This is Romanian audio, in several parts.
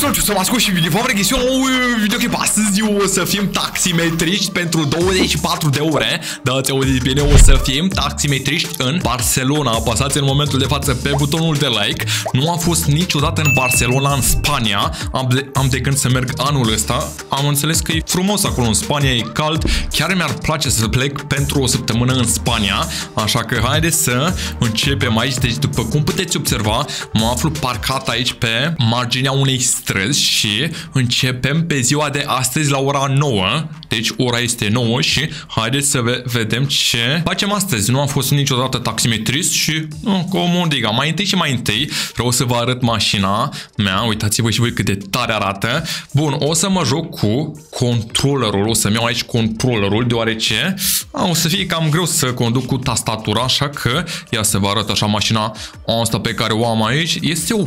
Salut, să mă ascult și video. Favoră găsi un videoclip Astăzi o să fim taximetriști pentru 24 de ore. Da, ți auziți bine, o să fim taximetriști în Barcelona. Apăsați în momentul de față pe butonul de like. Nu am fost niciodată în Barcelona, în Spania. Am de, am de gând să merg anul ăsta. Am înțeles că e frumos acolo în Spania, e cald. Chiar mi-ar place să plec pentru o săptămână în Spania. Așa că haideți să începem aici. Deci după cum puteți observa, mă aflu parcat aici pe marginea unei străzi și începem pe ziua de astăzi la ora 9. Deci ora este 9 și haideți să ve vedem ce facem astăzi. Nu am fost niciodată taximetrist și nu, cum diga. Mai întâi și mai întâi vreau să vă arăt mașina mea. Uitați-vă și voi cât de tare arată. Bun, o să mă joc cu controllerul. O să-mi iau aici controllerul deoarece a, o să fie cam greu să conduc cu tastatura, așa că ia să vă arăt așa mașina asta pe care o am aici. Este o,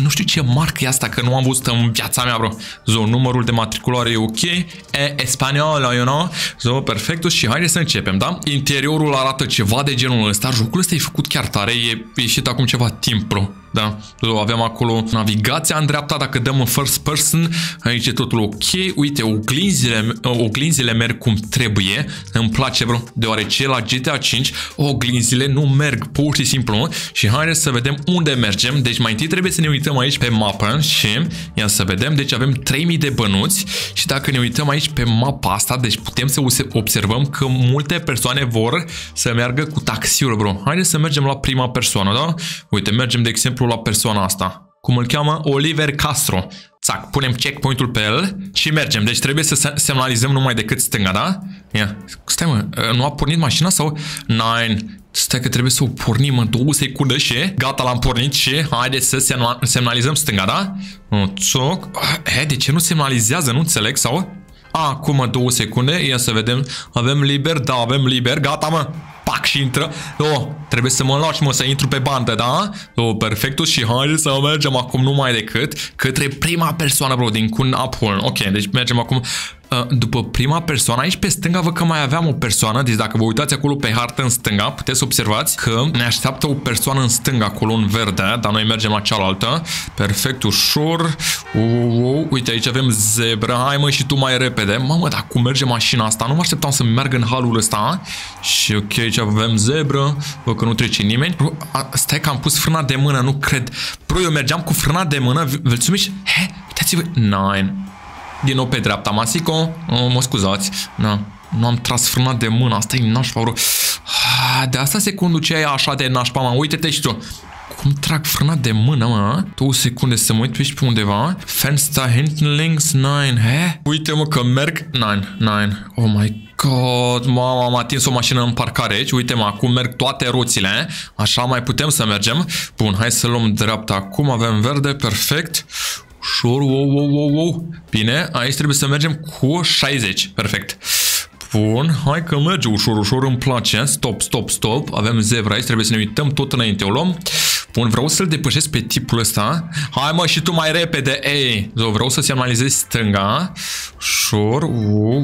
nu știu ce marcă e asta, că nu am văzut în viața mea, bro. Zo, numărul de matriculare e ok. E spaniolă, you know? Zo, perfectus și haideți să începem, da? Interiorul arată ceva de genul ăsta. Jocul ăsta e făcut chiar tare. E ieșit acum ceva timp, bro. Da, avem acolo navigația în dreapta, dacă dăm în first person, aici e totul ok. Uite, oglinzile, oglinzile merg cum trebuie, îmi place, bro, deoarece la GTA 5 oglinzile nu merg pur și simplu și haideți să vedem unde mergem. Deci mai întâi trebuie să ne uităm aici pe mapă și ia să vedem, deci avem 3000 de bănuți și dacă ne uităm aici pe mapa asta, deci putem să observăm că multe persoane vor să meargă cu taxiul, bro. Haideți să mergem la prima persoană, da? Uite, mergem de exemplu la persoana asta. Cum îl cheamă? Oliver Castro. Țac, punem checkpoint-ul pe el și mergem. Deci trebuie să semnalizăm numai decât stânga, da? Ia, stai mă, nu a pornit mașina sau? Nine. Stai că trebuie să o pornim în două secunde și gata, l-am pornit și haideți să semnalizăm stânga, da? Țoc. He, de ce nu semnalizează? Nu înțeleg sau? Acum două secunde, ia să vedem. Avem liber? Da, avem liber. Gata, mă pac și intră. Oh, trebuie să mă lași, mă, să intru pe bandă, da? Oh, perfectus și hai să mergem acum numai decât către prima persoană, bro, din Kun Upholm. Ok, deci mergem acum Uh, după prima persoană, aici pe stânga văd că mai aveam o persoană, deci dacă vă uitați acolo pe hartă în stânga, puteți observați că ne așteaptă o persoană în stânga acolo în verde, dar noi mergem la cealaltă. Perfect, ușor. Uh, uite, aici avem zebra, hai mă și tu mai repede. Mamă, dar cum merge mașina asta? Nu mă așteptam să meargă în halul ăsta. Și ok, aici avem zebră, văd că nu trece nimeni. Bro, a, stai că am pus frâna de mână, nu cred. Bro, eu mergeam cu frâna de mână, veți He, uitați-vă, nine. Din nou pe dreapta, Masico. Oh, mă scuzați. Na, nu am tras frâna de mână. Asta e nașpa, bro. De asta se conducea așa de nașpa, mă. Uite-te și tu. Cum trag frâna de mână, mă? Două secunde să mă uit pe pe undeva. Fenster hinten links, 9. He? Uite, mă, că merg. 9, 9. Oh my god, mama, am atins o mașină în parcare aici. Uite, mă, acum merg toate roțile. Așa mai putem să mergem. Bun, hai să luăm dreapta. Acum avem verde, perfect. Ușor, wow, wow, wow, wow. Bine, aici trebuie să mergem cu 60. Perfect. Bun, hai că merge ușor, ușor, îmi place. Stop, stop, stop. Avem zebra aici, trebuie să ne uităm tot înainte. O luăm. Bun, vreau să-l depășesc pe tipul ăsta. Hai mă, și tu mai repede. Ei, vreau să semnalizez stânga. Ușor, uh,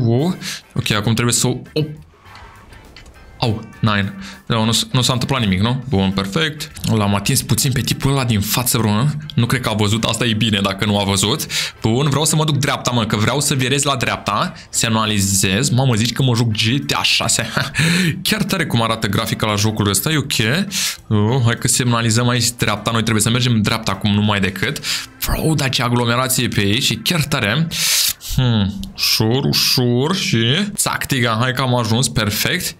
uh. Ok, acum trebuie să o Au, nine. Nu, nu, nu s-a întâmplat nimic, nu? Bun, perfect. L-am atins puțin pe tipul ăla din față, bro. Nu cred că a văzut. Asta e bine dacă nu a văzut. Bun, vreau să mă duc dreapta, mă, că vreau să virez la dreapta. Semnalizez. Mamă, zici că mă joc GTA 6. Chiar tare cum arată grafica la jocul ăsta. E ok. Uh, hai că semnalizăm aici dreapta. Noi trebuie să mergem dreapta acum numai decât. Bro, dar ce aglomerație pe aici. E chiar tare. Hmm, ușor, ușor și... Țac, tiga, hai că am ajuns, perfect.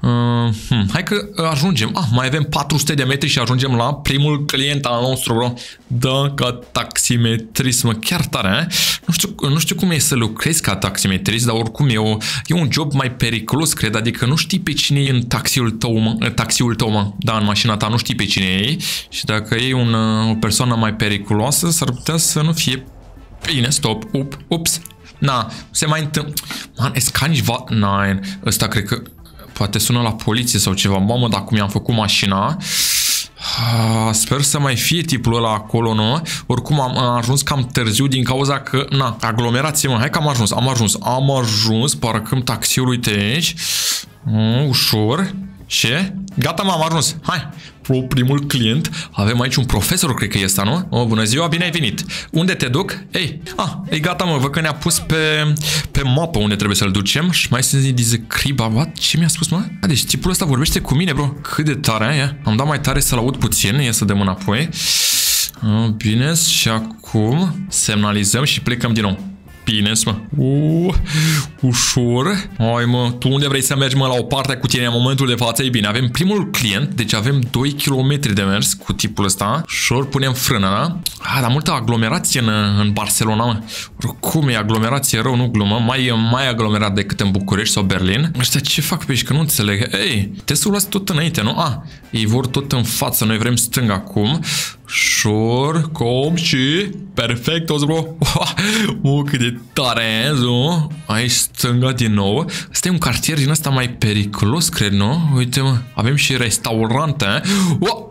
Uh, hmm, hai că ajungem. Ah, mai avem 400 de metri și ajungem la primul client al nostru, bro. Da, ca taximetrist, mă, chiar tare, eh? Nu știu, nu știu cum e să lucrezi ca taximetrist, dar oricum e, o, e un job mai periculos, cred, adică nu știi pe cine e în taxiul tău, mă, taxiul tău, mă. Da, în mașina ta nu știi pe cine e și dacă e un, o persoană mai periculoasă, s-ar putea să nu fie Bine, stop, up, ups, Na, se mai întâmplă... Man, escanici va... Nine. Ăsta cred că Poate sună la poliție sau ceva. Mamă, dar cum i-am făcut mașina... Sper să mai fie tipul ăla acolo, nu? Oricum am ajuns cam târziu din cauza că, na, aglomerație, mă, hai că am ajuns, am ajuns, am ajuns, parcăm taxiul, uite aici, mm, ușor, Ce? Gata, m-am ajuns. Hai, pro primul client. Avem aici un profesor, cred că e ăsta, nu? O, bună ziua, bine ai venit. Unde te duc? Ei, ah, e gata, mă, văd că ne-a pus pe, pe mapă unde trebuie să-l ducem și mai să zice criba, what? Ce mi-a spus, mă? A, deci tipul ăsta vorbește cu mine, bro. Cât de tare e? Am dat mai tare să-l aud puțin, ia să dăm înapoi. Bine, și acum semnalizăm și plecăm din nou. Bine, mă. Uh, ușor. Hai, mă, tu unde vrei să mergi, mă, la o parte cu tine în momentul de față? Ei bine, avem primul client, deci avem 2 km de mers cu tipul ăsta. Ușor punem frână, da? Ah, dar multă aglomerație în, în Barcelona, mă. Cum e aglomerație rău, nu glumă. Mai, mai aglomerat decât în București sau Berlin. Ăștia ce fac pe aici, că nu înțeleg. Ei, testul ăsta tot înainte, nu? Ah, ei vor tot în față, noi vrem stâng acum. Șor, com și perfect, bro. Mă, cât de tare, nu? Aici stânga din nou. Asta e un cartier din ăsta mai periculos, cred, nu? Uite, mă, avem și restaurante. Oh!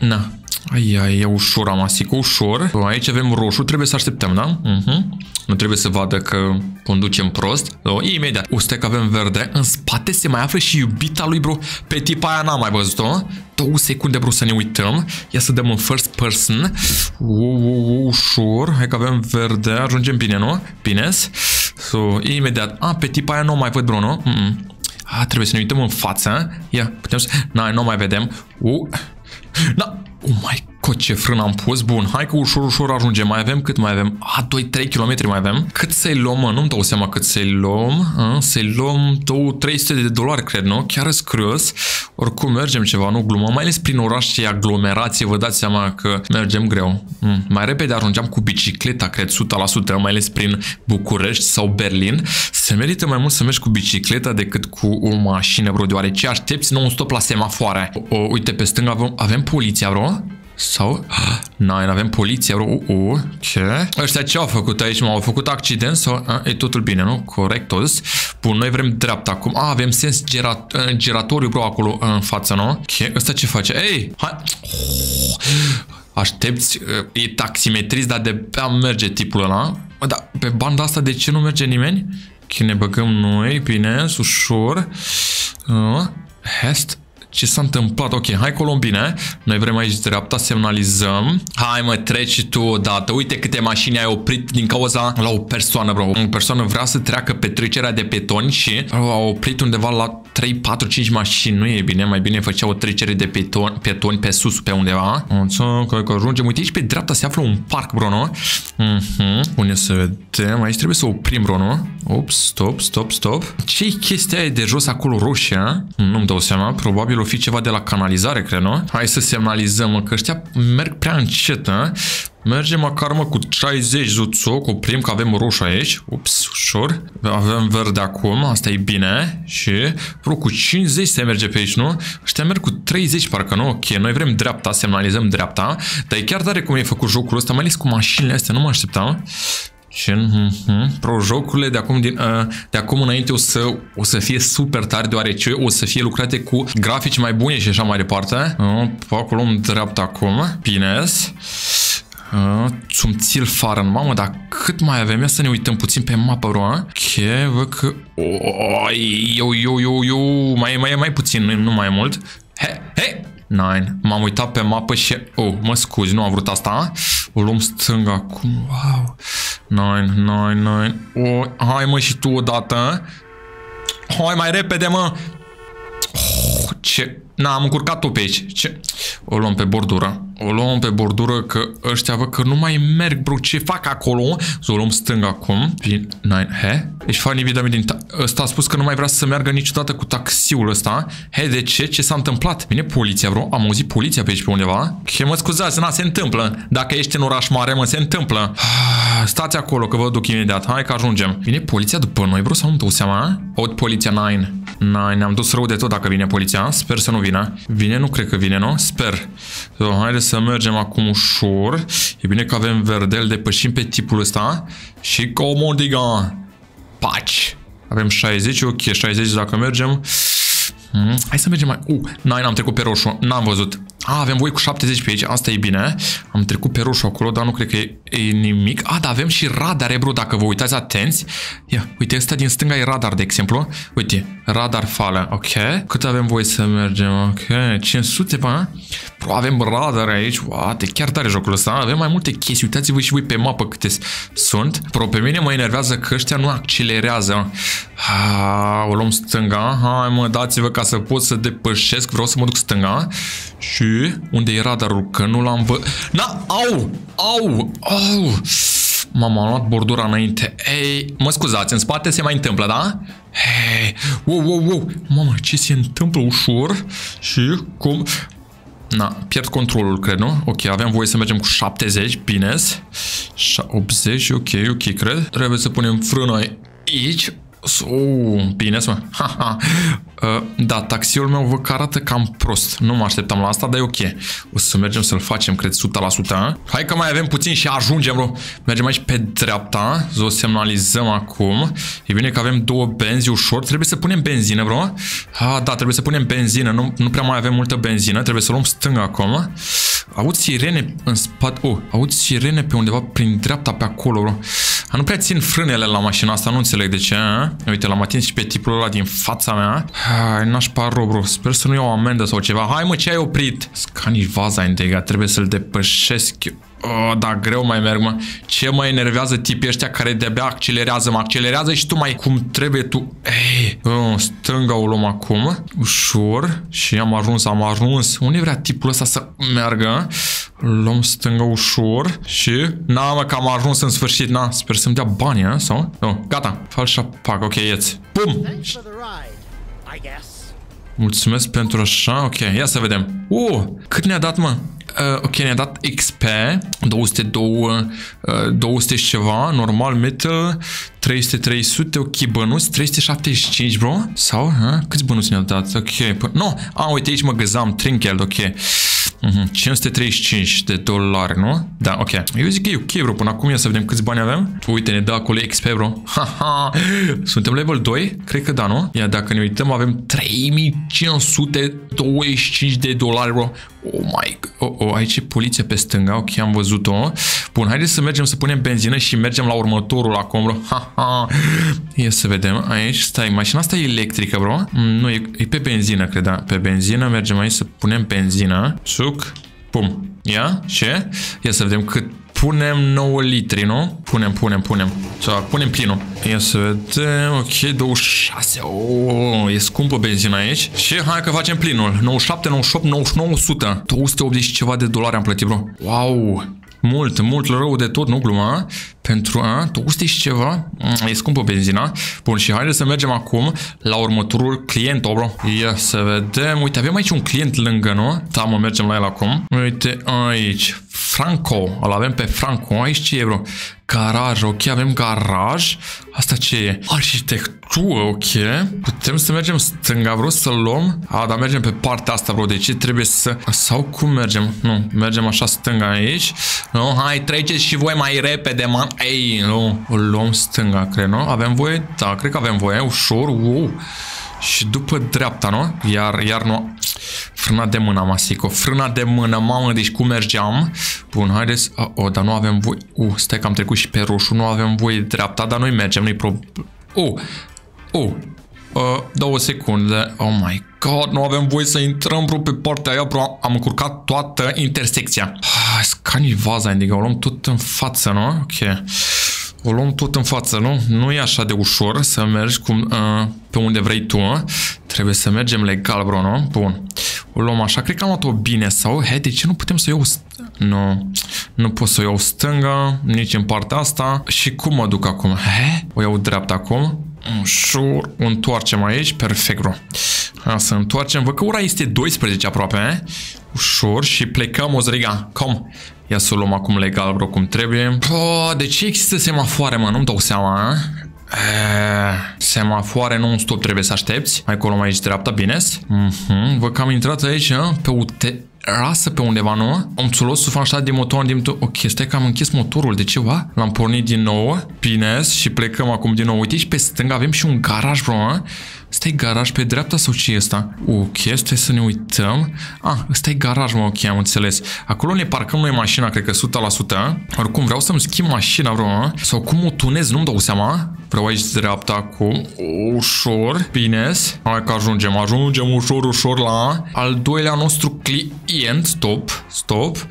Na, Ai, ai, e ușor, am asic, ușor. Aici avem roșu, trebuie să așteptăm, da? Uh mhm. -huh. Nu trebuie să vadă că conducem prost. O, imediat. Uite că avem verde. În spate se mai află și iubita lui, bro. Pe tipa aia n-am mai văzut-o. Două secunde, bro, să ne uităm. Ia să dăm în first person. Ușor. Hai că avem verde. Ajungem bine, nu? Bine. So, imediat. A, pe tipa aia nu mai văd, bro, nu? Mm -mm. A, trebuie să ne uităm în față. Ia, putem să... Na, nu mai vedem. Uh. Na, Oh my god, ce frână am pus. Bun, hai că ușor, ușor ajungem. Mai avem cât mai avem? A, 2-3 km mai avem. Cât să-i luăm, mă? Nu-mi dau seama cât să-i luăm. Să-i luăm 2-300 de dolari, cred, nu? Chiar scrios. Oricum mergem ceva, nu glumă. Mai ales prin oraș și aglomerație, vă dați seama că mergem greu. Mm. Mai repede ajungeam cu bicicleta, cred, 100%, mai ales prin București sau Berlin. Se merită mai mult să mergi cu bicicleta decât cu o mașină, bro, deoarece aștepți non-stop la semafoare. O, uite, pe stânga avem, avem poliția, bro. Sau? Nine, avem poliția, uh, uh, ce? Ăștia ce au făcut aici? M-au făcut accident sau? A, e totul bine, nu? Corectos. Bun, noi vrem dreapta acum. A, avem sens gerat geratoriu, bro, acolo în față, nu? Ok, ăsta ce face? Ei, hai! Aștepți, e taximetrist, dar de pe merge tipul ăla. Dar pe banda asta de ce nu merge nimeni? Ok, ne băgăm noi, bine, ușor. Uh, Hest ce s-a întâmplat? Ok, hai Colombine. Noi vrem aici dreapta, semnalizăm. Hai mă, treci tu odată. Uite câte mașini ai oprit din cauza la o persoană, bro. O persoană vrea să treacă pe trecerea de petoni și bro, a oprit undeva la 3, 4, 5 mașini. Nu e bine, mai bine făcea o trecere de petoni, petoni pe sus pe undeva. Că, că ajungem. Uite, aici pe dreapta se află un parc, bro, nu? Mhm. Uh -huh. Unde să vedem? Aici trebuie să oprim, bro, nu? Ops, stop, stop, stop. Ce-i chestia aia de jos acolo roșie? Nu-mi dau seama. Probabil o fi ceva de la canalizare, cred, nu? Hai să semnalizăm, că ăștia merg prea încet, a? Mergem măcar mă cu 60 zuțoc, oprim că avem roșu aici. Ups, ușor. Avem verde acum, asta e bine. Și vreo cu 50 se merge pe aici, nu? Ăștia merg cu 30 parcă, nu? Ok, noi vrem dreapta, semnalizăm dreapta. Dar e chiar tare cum e făcut jocul ăsta, mai ales cu mașinile astea, nu mă așteptam. Și mm-hmm. Pro jocurile de acum, din, uh, de acum înainte o să, o să fie super tare deoarece o să fie lucrate cu grafici mai bune și așa mai departe. Uh, acolo în dreapta acum. Bine. Uh, țumțil faran. Mamă, dar cât mai avem? Ia să ne uităm puțin pe mapă, bro. Ok, văd că... Oh, eu, eu, eu, eu, mai, mai, mai puțin, nu mai mult. He, he, Nine. M-am uitat pe mapă și... Oh, mă scuzi, nu am vrut asta. O luăm stânga acum. Wow. Nine, nine, nine. Oh, hai mă și tu odată. Hai mai repede, mă. Oh, ce... Na, am încurcat-o pe aici. Ce... O luăm pe bordură. O luăm pe bordură că ăștia văd că nu mai merg, bro. Ce fac acolo? Să o luăm stânga acum. Bine. Nine. He? Ești fani vida din Ăsta a spus că nu mai vrea să meargă niciodată cu taxiul ăsta. He, de ce? Ce s-a întâmplat? Bine, poliția, bro. Am auzit poliția pe aici pe undeva. Ce mă scuzați, na, se întâmplă. Dacă ești în oraș mare, mă, se întâmplă. Stați acolo, că vă duc imediat. Hai că ajungem. Vine poliția după noi, bro, sau nu dau seama? Aud poliția Nine. Nine, ne-am dus rău de tot dacă vine poliția. Sper să nu vină. Vine? Nu cred că vine, nu? Sper. So, haideți să mergem acum ușor. E bine că avem verdel, depășim pe tipul ăsta. Și comodiga. Paci. Avem 60, ok, 60 dacă mergem. Hmm. Hai să mergem mai... Uh, n am trecut pe roșu, n-am văzut. Ah, avem voi cu 70 pe aici, asta e bine. Am trecut pe roșu acolo, dar nu cred că e e nimic. A, da, avem și radare, bro, dacă vă uitați atenți. Ia, uite, ăsta din stânga e radar, de exemplu. Uite, radar fală, ok. Cât avem voie să mergem? Ok, 500, bă? Bro, avem radar aici. What? E chiar tare jocul ăsta. Avem mai multe chestii. Uitați-vă și voi pe mapă câte sunt. Bro, pe mine mă enervează că ăștia nu accelerează. Ha, o luăm stânga. Hai mă, dați-vă ca să pot să depășesc. Vreau să mă duc stânga. Și unde e radarul? Că nu l-am văzut. Na, au! Au! Au! Mama, am luat bordura înainte. Ei, mă scuzați, în spate se mai întâmplă, da? Hei, wow, wow, wow. Mamă, ce se întâmplă ușor și cum... Na, pierd controlul, cred, nu? Ok, avem voie să mergem cu 70, bine. 80, ok, ok, cred. Trebuie să punem frână aici. Oh, bine, mă. Uh, da, taxiul meu vă că arată cam prost. Nu mă așteptam la asta, dar e ok. O să mergem să-l facem, cred, 100%. Hai că mai avem puțin și ajungem, bro. Mergem aici pe dreapta. O semnalizăm acum. E bine că avem două benzi ușor. Trebuie să punem benzină, bro. Ah, da, trebuie să punem benzină. Nu, nu prea mai avem multă benzină. Trebuie să luăm stânga acum. Aud sirene în spate. Oh, aud sirene pe undeva prin dreapta pe acolo, bro. Nu prea țin frânele la mașina asta, nu înțeleg de ce. A? Uite, l-am atins și pe tipul ăla din fața mea. Hai, n-aș paro, bro. Sper să nu iau amendă sau ceva. Hai, mă, ce ai oprit? Scani vaza integra, trebuie să-l depășesc. Oh, da, greu mai merg, mă. Ce mă enervează tipii ăștia care de-abia accelerează, mă accelerează și tu mai cum trebuie tu. Ei, oh, stânga o luăm acum, ușor și am ajuns, am ajuns. Unde vrea tipul ăsta să meargă? Luăm stânga ușor și... Na, mă, că am ajuns în sfârșit, na. Sper să-mi dea bani, a? Sau? Oh, gata. Falșa pac, ok, ieți. Pum! Mulțumesc pentru așa, ok, ia să vedem. Uh, cât ne-a dat, mă? Uh, ok, ne-a dat XP, 202, uh, 200 și ceva, normal metal, 300, 300, ok, bănuți, 375, bro? Sau, uh, câți bănuți ne-au dat? Ok, nu, no, a, uite aici mă găzam, trinket, ok. Uh -huh. 535 de dolari, nu? Da, ok. Eu zic că e ok, bro. Până acum ia să vedem câți bani avem. Uite, ne dă acolo XP, bro. Haha. Suntem level 2? Cred că da, nu? Ia, dacă ne uităm, avem 3525 de dolari, bro. Oh my Oh, oh, aici e poliția pe stânga, ok, am văzut-o. Bun, haideți să mergem să punem benzină și mergem la următorul acum, bro. Ha, ha. Ia să vedem. Aici, stai, mașina asta e electrică, bro. Mm, nu, e, e pe benzină, cred, da. Pe benzină, mergem aici să punem benzină. Suc. Pum. Ia, ce? Ia să vedem cât punem 9 litri, nu? Punem, punem, punem. Sau punem plinul. Ia să vedem, ok, 26. Oh, e scumpă benzina aici. Și hai că facem plinul. 97, 98, 99, 100. 280 ceva de dolari am plătit, bro. Wow. Mult, mult rău de tot, nu gluma. Pentru a, 200 și ceva, mm, e scumpă benzina. Bun, și haideți să mergem acum la următorul client, oh, bro. Ia să vedem. Uite, avem aici un client lângă, nu? Da, mă, mergem la el acum. Uite, aici. Franco. Îl avem pe Franco. Aici ce e, bro? Garaj, ok, avem garaj. Asta ce e? Arhitectură, ok. Putem să mergem stânga, vreau să luăm. A, dar mergem pe partea asta, bro. De ce trebuie să... Sau cum mergem? Nu, mergem așa stânga aici. Nu, hai, treceți și voi mai repede, man. Ei, nu, o luăm stânga, cred, nu? Avem voie? Da, cred că avem voie. Ușor, wow. Și după dreapta, nu? Iar, iar nu... Frâna de mână, Masico. Frâna de mână, mamă, deci cum mergeam? Bun, haideți... O, oh, dar nu avem voie... Uh, stai că am trecut și pe roșu. Nu avem voie dreapta, dar noi mergem, nu-i pro... Uh, uh, uh, două secunde. Oh my god, nu avem voie să intrăm, bro, pe partea aia, bro. Am încurcat toată intersecția. Ah, scani vaza, adică o luăm tot în față, nu? Ok. O luăm tot în față, nu? Nu e așa de ușor să mergi cum, uh, pe unde vrei tu. Uh? Trebuie să mergem legal, bro, nu? Bun. O luăm așa. Cred că am luat-o bine sau... He, de ce nu putem să iau... Nu. Nu pot să iau stânga, nici în partea asta. Și cum mă duc acum? He? O iau dreapta acum. Ușor. O întoarcem aici. Perfect, bro. Hai să întoarcem. Văd că ora este 12 aproape, eh? Ușor și plecăm, o zriga. Com. Ia să o luăm acum legal, bro, cum trebuie. Oh, de ce există semafoare, mă? Nu-mi dau seama, eh, semafoare non-stop trebuie să aștepți. Hai că o luăm aici dreapta, bine? Mm -hmm. Văd că am intrat aici, pe ute rasă pe undeva, nu? Am țulos sufanșat de motor din to Ok, stai că am închis motorul, de ceva? L-am pornit din nou, bine, și plecăm acum din nou. Uite, și pe stânga avem și un garaj, bro, Ăsta e garaj pe dreapta sau ce e ăsta? Ok, stai să ne uităm. Ah, ăsta e garaj, mă, ok, am înțeles. Acolo ne parcăm noi mașina, cred că 100%. Oricum, vreau să-mi schimb mașina, vreau, sau cum o tunez, nu-mi dau seama. Vreau aici dreapta acum, ușor, bine. Hai că ajungem, ajungem ușor, ușor la al doilea nostru client. Stop, stop.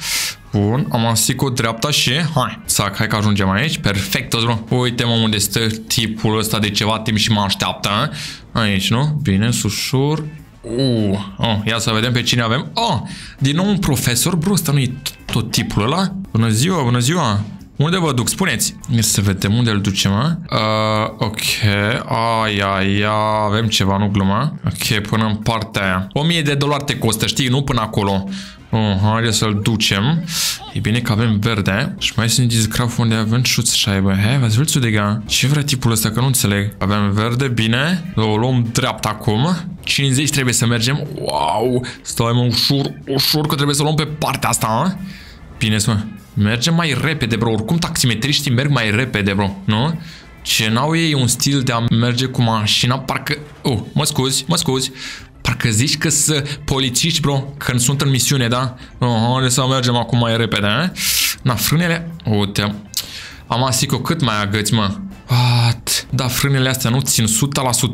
Bun, am cu dreapta și hai, sac, hai că ajungem aici, perfect, bro. Uite mă unde stă tipul ăsta de ceva timp și mă așteaptă, aici, nu? Bine, ușor. Uh, oh, ia să vedem pe cine avem. Oh, din nou un profesor, bro, ăsta nu e tot tipul ăla? Bună ziua, bună ziua. Unde vă duc? Spuneți. Ia să vedem unde îl ducem, mă. Uh, ok. Ai, ai, ai, avem ceva, nu glumă. Ok, până în partea aia. 1000 de dolari te costă, știi? Nu până acolo. Oh, haide să-l ducem. E bine că avem verde. Și mai sunt disgraf unde avem șaibă. He, vă willst de Ce vrea tipul ăsta? Că nu înțeleg. Avem verde, bine. O luăm dreapta acum. 50 trebuie să mergem. Wow! Stai mă, ușor, ușor că trebuie să luăm pe partea asta, a? Bine, mă. Mergem mai repede, bro. Oricum taximetriștii merg mai repede, bro. Nu? Ce n-au ei un stil de a merge cu mașina, parcă... Oh, mă scuzi, mă scuzi. Parcă zici că sunt polițiști, bro, când sunt în misiune, da? Oh, să mergem acum mai repede, eh? Na, frânele... Uite, am asico cât mai agăți, mă. What? Da, frânele astea nu țin 100%,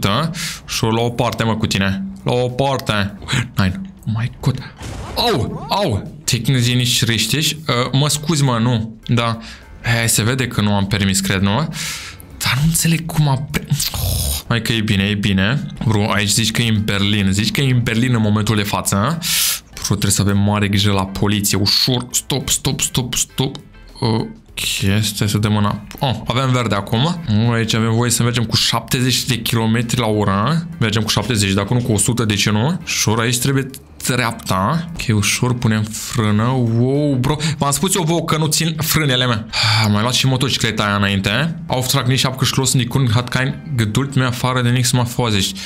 eh? Și la o parte, mă, cu tine. La o parte. Nine. Oh my god. Au, au. Tehnici nici riștiși. Uh, mă scuzi, mă, nu. Da. Hai, se vede că nu am permis, cred, nu? Dar nu înțeleg cum a... Oh. Hai că e bine, e bine. Bro, aici zici că e în Berlin. Zici că e în Berlin în momentul de față, a? Bro, trebuie să avem mare grijă la poliție. Ușor. Stop, stop, stop, stop. Ok, stai să dăm mâna. Oh, avem verde acum. Aici avem voie să mergem cu 70 de km la oră. Mergem cu 70, dacă nu cu 100, de ce nu? Și aici trebuie dreapta. Ok, ușor punem frână. Wow, bro. V-am spus eu vouă că nu țin frânele mele. Am mai luat și motocicleta aia înainte. Auftrag nicht abgeschlossen, die Kunden hat kein Geduld mehr, fahre de nichts mal Vorsicht.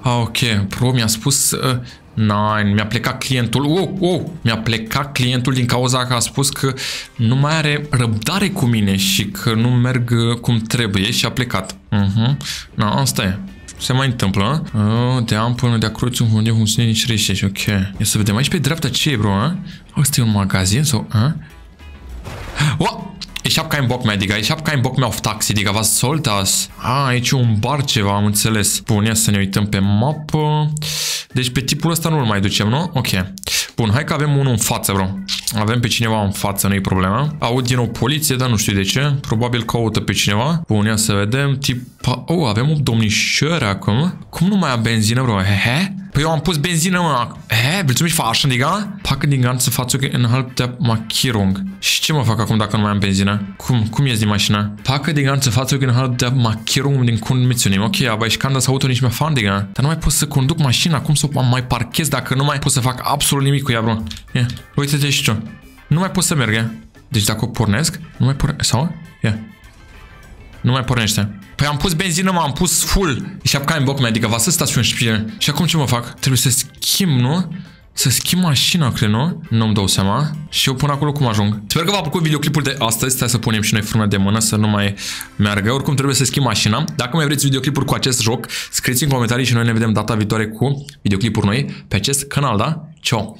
Ah, ok. Bro, mi-a spus... Uh, Nein, mi-a plecat clientul. Oh, oh, mi-a plecat clientul din cauza că a spus că nu mai are răbdare cu mine și că nu merg uh, cum trebuie și a plecat. Mhm. Uh -huh. Na, asta e se mai întâmplă. Uh, de am până de acroci un unde funcționează nici reșești. Ok. Ia să vedem aici pe dreapta ce e, bro, a? Asta e un magazin sau... A? Oh! Ich habe keinen Bock mehr, Digga. Ich habe keinen Bock mehr auf Taxi, Digga. Was soll das? Ah, aici e un bar ceva, am înțeles. Bun, ia să ne uităm pe mapă. Deci pe tipul ăsta nu-l mai ducem, nu? Ok. Bun, hai că avem unul în față, bro. Avem pe cineva în față, nu-i problema. Aud din nou poliție, dar nu știu de ce. Probabil caută pe cineva. Bun, ia să vedem. Tip... Oh, avem o domnișoară acum. Cum nu mai am benzină, bro? Hehe? Păi eu am pus benzină, mă. He, willst du mich verarschen, Digga? Packen die ganze Fahrzeuge innerhalb der Markierung. Și ce mă fac acum dacă nu mai am benzină? Cum? Cum ies din mașină? Packe die ganze Fahrzeuge innerhalb der Markierung, um den Kunden mitzunehmen. Ok, aber ich kann das Auto nicht mehr fahren, Digga. Dar nu mai pot să conduc mașina. Cum să o mai parchez dacă nu mai pot să fac absolut nimic cu ea, bro? Ia, uite-te și tu. Nu mai pot să merg, ia. Deci dacă o pornesc, nu mai pornesc. Sau? Ia. Nu mai pornește. Păi am pus benzină, mă, am pus full. Și am în boc meu, adică va să stați un șpire. Și acum ce mă fac? Trebuie să schimb, nu? Să schimb mașina, cred, nu? Nu-mi dau seama. Și eu pun acolo cum ajung. Sper că v-a plăcut videoclipul de astăzi. Stai să punem și noi frână de mână să nu mai meargă. Oricum trebuie să schimb mașina. Dacă mai vreți videoclipuri cu acest joc, scrieți în comentarii și noi ne vedem data viitoare cu videoclipuri noi pe acest canal, da? Ciao!